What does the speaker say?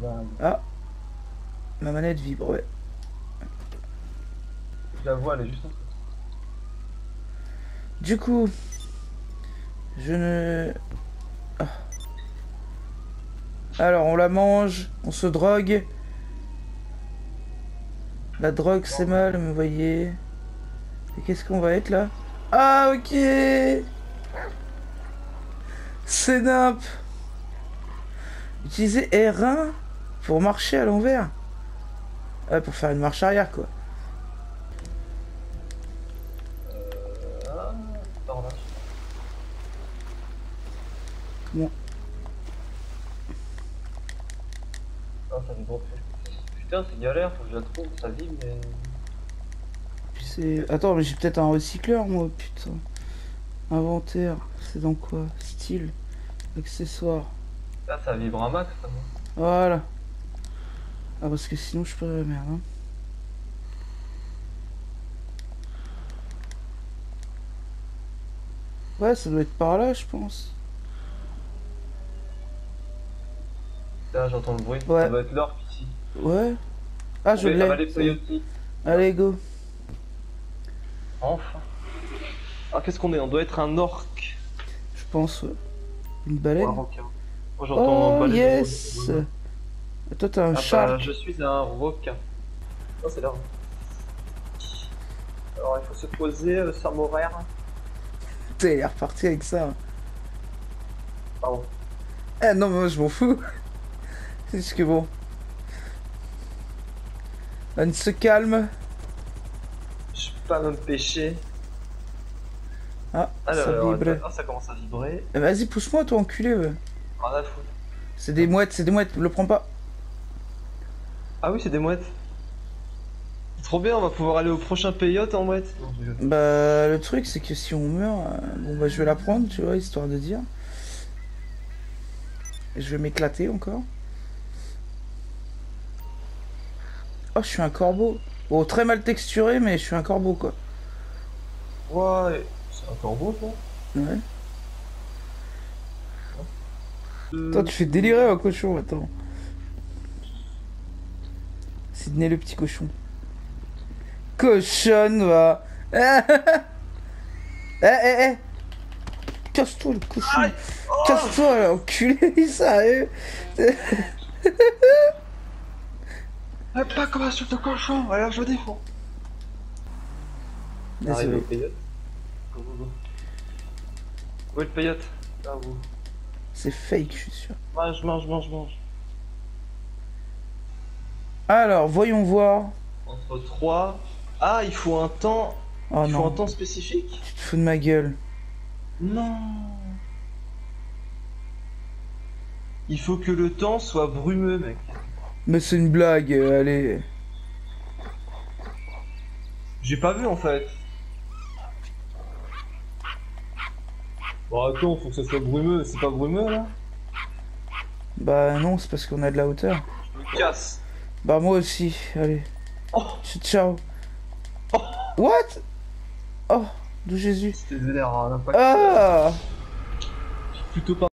Là, Ah Ma manette vibre, ouais. je la vois, elle est juste en. Du coup, je ne... Ah. Alors, on la mange, on se drogue. La drogue, c'est mal, vous voyez. Et qu'est-ce qu'on va être là? Ah, ok C'est nimp Utiliser R1 pour marcher à l'envers. Ouais, pour faire une marche arrière, quoi. Bon. Ah, ça plus. Putain, c'est galère, faut que je la trouve, ça vibre, mais. C'est... Attends, mais j'ai peut-être un recycleur, moi, putain. Inventaire, c'est dans quoi? Style, accessoires. Là, ça vibre un max, ça. Voilà. Ah, parce que sinon, je peux merde, hein. Ouais, ça doit être par là, je pense. Là, j'entends le bruit. Ouais. Ça doit être l'orque ici. Ouais. Ah, je l'ai. peyotis. Allez, go. Enfin. Ah, qu'est-ce qu'on est? On doit être un orque. Je pense, ouais. Une Ou baleine. un requin. Moi, j'entends Oh, yes Et Toi, t'as un Ah, chat. bah, je suis un requin. Non, c'est là. Alors, il faut se poser, le samouraire. Putain, il est reparti avec ça. Pardon. Ah non, mais moi, je m'en fous. C'est juste que bon. On se calme. Je peux pas me pêcher. Ah, Alors, ça alors, vibre. ah, ça commence à vibrer. Eh, Vas-y, pousse-moi, toi, enculé. ouais. Foutre. C'est des mouettes, c'est des mouettes, le prends pas. Ah oui, c'est des mouettes. C'est trop bien, on va pouvoir aller au prochain payote en mouette. Bah, le truc, c'est que si on meurt, euh, bon, bah, je vais la prendre, tu vois, histoire de dire. Et je vais m'éclater encore. Oh, je suis un corbeau. Bon, très mal texturé, mais je suis un corbeau, quoi. Ouais, c'est un corbeau, ça. Ouais. Euh, Toi, tu fais délirer un cochon, attends. Sidney le petit cochon. Cochonne, va. Eh, eh, eh. Casse-toi, le cochon. Oh Casse-toi, là, enculé, sérieux. Ah, pas comme un soupe de cochon, alors je défends. Désolé. Où est le payote Là, vous. C'est fake, je suis sûr. Mange, mange, mange, mange. Alors, voyons voir. Entre 3. Ah, il faut un temps. Oh il faut un temps spécifique tu te fous de ma gueule. Non. Il faut que le temps soit brumeux, mec. Mais c'est une blague, euh, allez. J'ai pas vu en fait. Bon, attends, faut que ça soit brumeux. C'est pas brumeux là? Bah non, c'est parce qu'on a de la hauteur. Je me casse. Bah moi aussi, allez. Oh. Ciao. Oh. What? Oh, de Jésus? C'était vénère, hein, l'impact. Ah Plutôt pas.